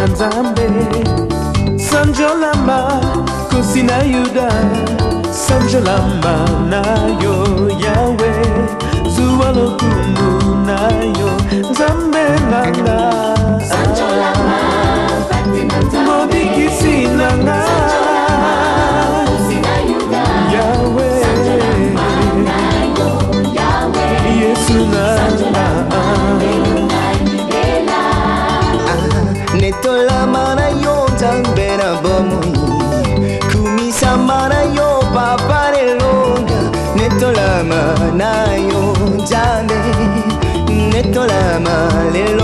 na nzambe sanjolamba kosi na yuda sanjolamba na yo yawe zuwa lokumu na yo nzambe nanga mobikisi nanga yawe yesu na Todo la main,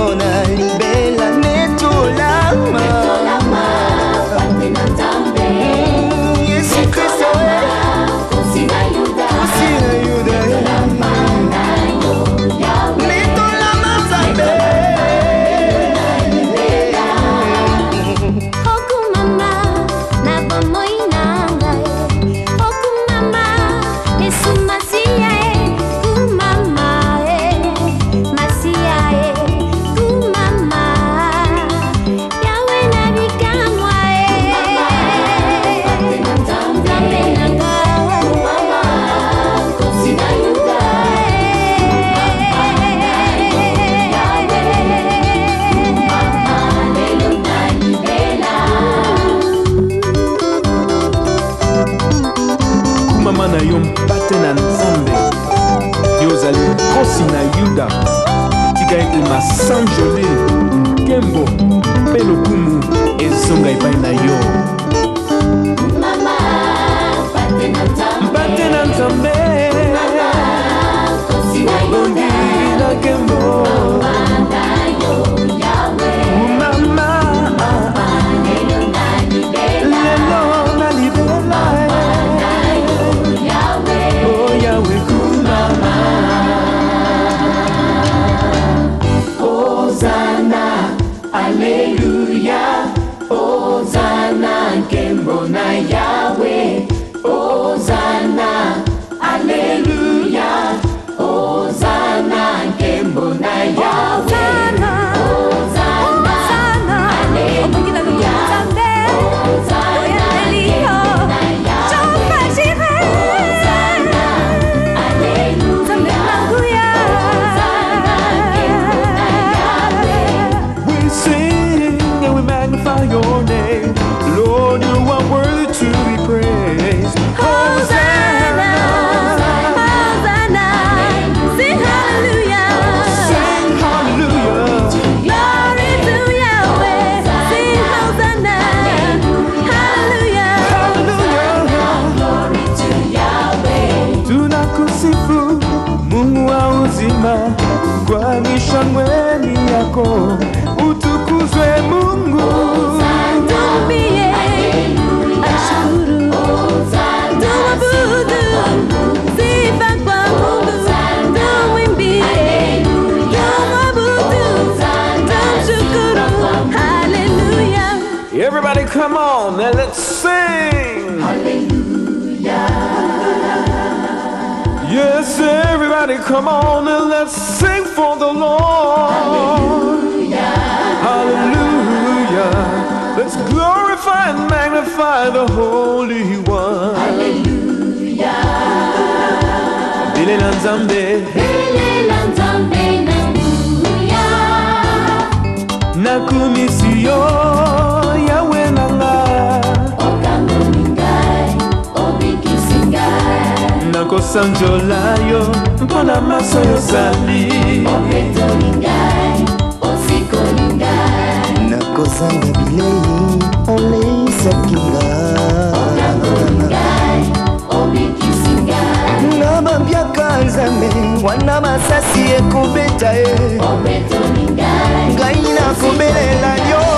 epai na yo mpate na nzambe obondi na nkembo ah, ah. mama lelo na libela o yawe kumama ozana aleluya Adonai Yahweh. wako utukuzwe Mungu. Hallelujah. Everybody come on and let's sing. Hallelujah. Yes, everybody come on and let's sing for the Lord. Hallelujah. Hallelujah. Let's glorify and magnify the Holy One. Hallelujah. Dile lanzambe. Dile lanzambe nakuya. kosanzola yo mpo na maso yozali nakozanga bilei oleisaki na mabiaka nzambe wana masasi ekobeta ye ngai nakobelela yo